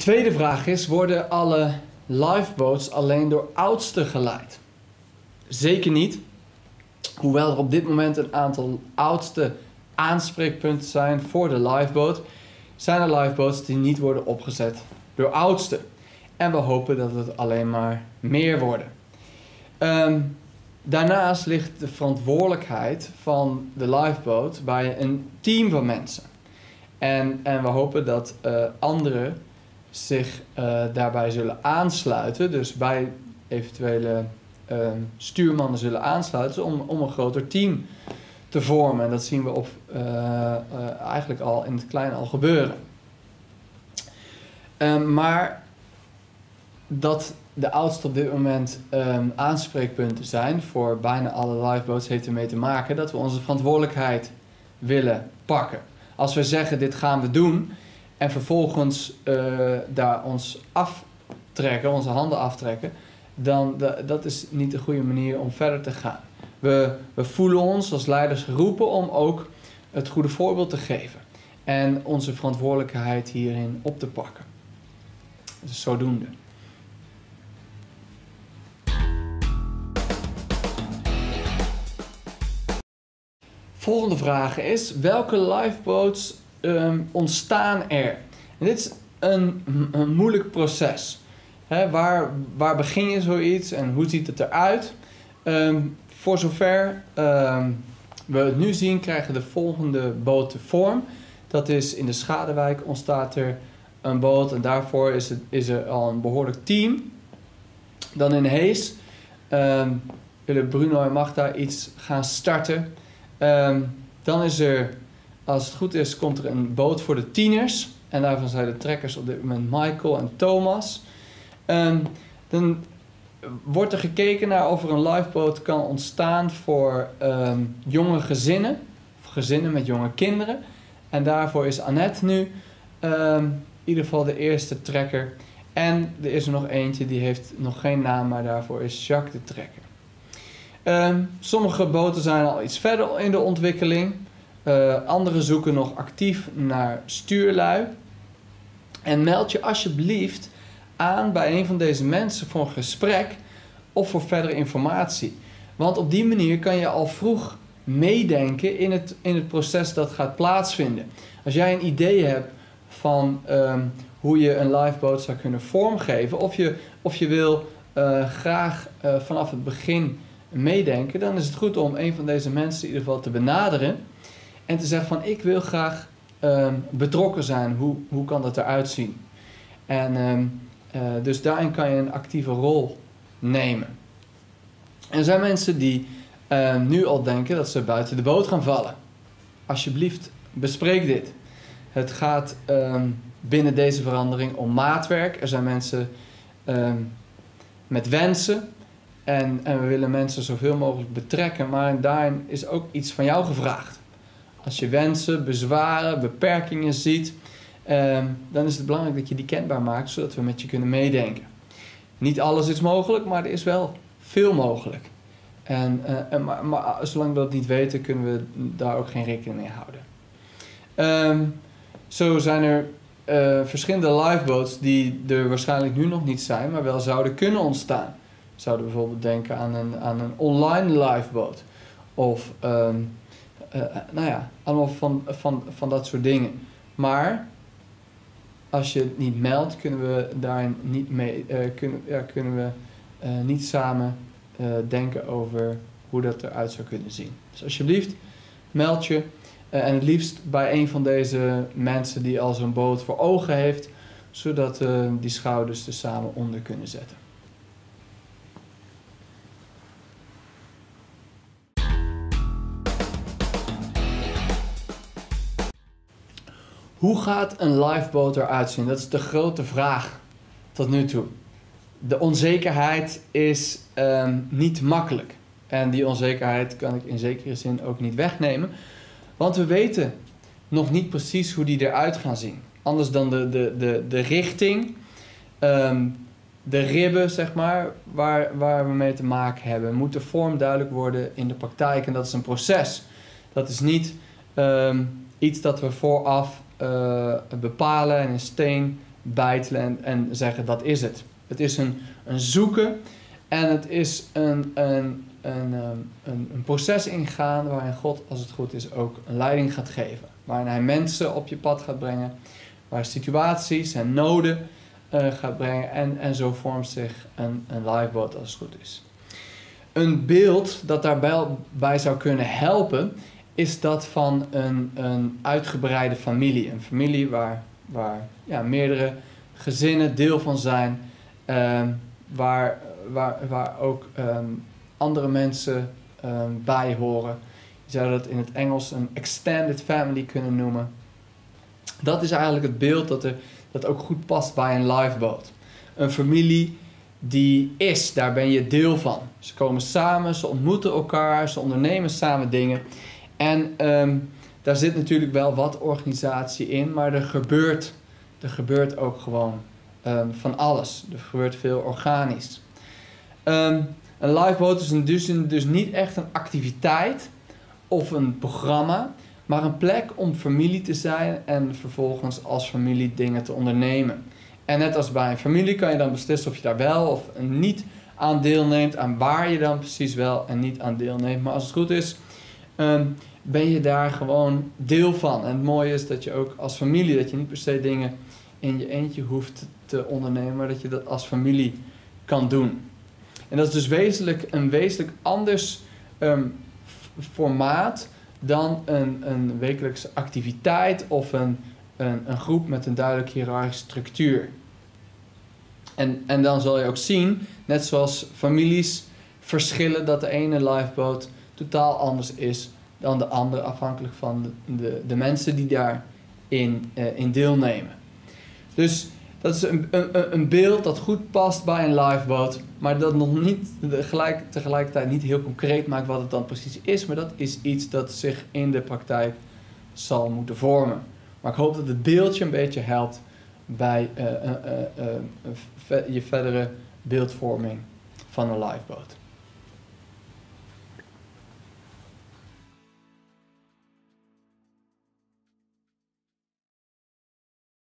Tweede vraag is: worden alle lifeboats alleen door oudsten geleid? Zeker niet. Hoewel er op dit moment een aantal oudste aanspreekpunten zijn voor de lifeboat, zijn er lifeboats die niet worden opgezet door oudsten. En we hopen dat het alleen maar meer worden. Ehm, daarnaast ligt de verantwoordelijkheid van de lifeboat bij een team van mensen. En, en we hopen dat uh, anderen zich uh, daarbij zullen aansluiten. Dus bij eventuele uh, stuurmannen zullen aansluiten om, om een groter team te vormen. En dat zien we op, uh, eigenlijk al in het klein al gebeuren. Um, maar dat de oudste op dit moment um, aanspreekpunten zijn voor bijna alle lifeboats heeft ermee te maken dat we onze verantwoordelijkheid willen pakken. Als we zeggen dit gaan we doen en vervolgens uh, daar ons aftrekken, onze handen aftrekken, dan dat is niet de goede manier om verder te gaan. We, we voelen ons als leiders geroepen om ook het goede voorbeeld te geven en onze verantwoordelijkheid hierin op te pakken. Dus zodoende. Volgende vraag is: welke lifeboats um, ontstaan er? En dit is een, een moeilijk proces. Waar, waar begin je zoiets en hoe ziet het eruit? Um, voor zover um, we het nu zien, krijgen de volgende boten vorm. Dat is in de Schadewijk ontstaat er een boot en daarvoor is, het, is er al een behoorlijk team. Dan in Hees um, willen Bruno en Magda iets gaan starten. Dan is er, als het goed is, komt er een boot voor de tieners. En daarvan zijn de trekkers op dit moment Michael en Thomas. Um, dan wordt er gekeken naar of er een lifeboat kan ontstaan voor um, jonge gezinnen. Of gezinnen met jonge kinderen. En daarvoor is Annette nu in ieder geval de eerste trekker. En er is er nog eentje, die heeft nog geen naam, maar daarvoor is Jacques de trekker. Sommige boten zijn al iets verder in de ontwikkeling. Andere zoeken nog actief naar stuurlui. En meld je alsjeblieft aan bij een van deze mensen voor een gesprek of voor verdere informatie. Want op die manier kan je al vroeg meedenken in het, in het proces dat gaat plaatsvinden. Als jij een idee hebt van um, hoe je een lifeboat zou kunnen vormgeven, of je, of je wil uh, graag uh, vanaf het begin meedenken, dan is het goed om een van deze mensen in ieder geval te benaderen en te zeggen van ik wil graag um, betrokken zijn, hoe, hoe kan dat eruit zien? En um, uh, dus daarin kan je een actieve rol nemen. En er zijn mensen die uh, nu al denken dat ze buiten de boot gaan vallen. Alsjeblieft, bespreek dit. Het gaat binnen deze verandering om maatwerk. Er zijn mensen met wensen, en, en we willen mensen zoveel mogelijk betrekken, maar daarin is ook iets van jou gevraagd. Als je wensen, bezwaren, beperkingen ziet, eh, dan is het belangrijk dat je die kenbaar maakt, zodat we met je kunnen meedenken. Niet alles is mogelijk, maar er is wel veel mogelijk. En, en maar, zolang we dat niet weten, kunnen we daar ook geen rekening mee houden. Um, zo zijn er uh, verschillende lifeboats die er waarschijnlijk nu nog niet zijn, maar wel zouden kunnen ontstaan zouden bijvoorbeeld denken aan een, aan een online lifeboat. Of um, uh, nou ja, allemaal van, van, van dat soort dingen. Maar als je het niet meldt, kunnen we daar niet mee, uh, kunnen, ja, kunnen we niet samen denken over hoe dat eruit zou kunnen zien. Dus alsjeblieft, meld je. en het liefst bij een van deze mensen die al zo'n boot voor ogen heeft, zodat die schouders er samen onder kunnen zetten. Hoe gaat een lifeboat eruit zien? Dat is de grote vraag tot nu toe. De onzekerheid is um, niet makkelijk. En die onzekerheid kan ik in zekere zin ook niet wegnemen. Want we weten nog niet precies hoe die eruit gaan zien. Anders dan de, de, de, de richting, um, de ribben, zeg maar, waar, waar we mee te maken hebben. Moet de vorm duidelijk worden in de praktijk. En dat is een proces. Dat is niet um, iets dat we vooraf uh, bepalen en in steen bijtelen en, en zeggen dat is het. Het is een, een zoeken en het is een, een, een, ehm, een, een proces ingaan waarin God, als het goed is, ook een leiding gaat geven. Waarin Hij mensen op je pad gaat brengen, waar situaties en noden uh, gaat brengen en, en zo vormt zich een, een lifeboat als het goed is. Een beeld dat daarbij zou kunnen helpen is dat van een, een uitgebreide familie. Een familie waar, waar ja, meerdere gezinnen deel van zijn, uh, waar, waar, waar ook um, andere mensen um, bij horen. Je zou dat in het Engels een extended family kunnen noemen. Dat is eigenlijk het beeld dat, er, dat ook goed past bij een lifeboat. Een familie die is, daar ben je deel van. Ze komen samen, ze ontmoeten elkaar, ze ondernemen samen dingen. En um, daar zit natuurlijk wel wat organisatie in, maar er gebeurt, er gebeurt ook gewoon um, van alles. Er gebeurt veel organisch. Um, een lifeboat is dus, dus niet echt een activiteit of een programma, maar een plek om familie te zijn en vervolgens als familie dingen te ondernemen. En net als bij een familie kan je dan beslissen of je daar wel of niet aan deelneemt, aan waar je dan precies wel en niet aan deelneemt. Maar als het goed is, um, ben je daar gewoon deel van. En het mooie is dat je ook als familie, dat je niet per se dingen in je eentje hoeft te ondernemen, maar dat je dat als familie kan doen. En dat is dus wezenlijk een wezenlijk anders um, formaat dan een, een wekelijkse activiteit of een, een, een groep met een duidelijk hiërarchische structuur. En, en dan zal je ook zien, net zoals families verschillen, dat de ene lifeboat totaal anders is dan de andere, afhankelijk van de, de, mensen die daarin uh, in deelnemen. Dus dat is een, een, een beeld dat goed past bij een lifeboat, maar dat nog niet gelijk, tegelijkertijd niet heel concreet maakt wat het dan precies is, maar dat is iets dat zich in de praktijk zal moeten vormen. Maar ik hoop dat het beeldje een beetje helpt bij uh, uh, je verdere beeldvorming van een lifeboat.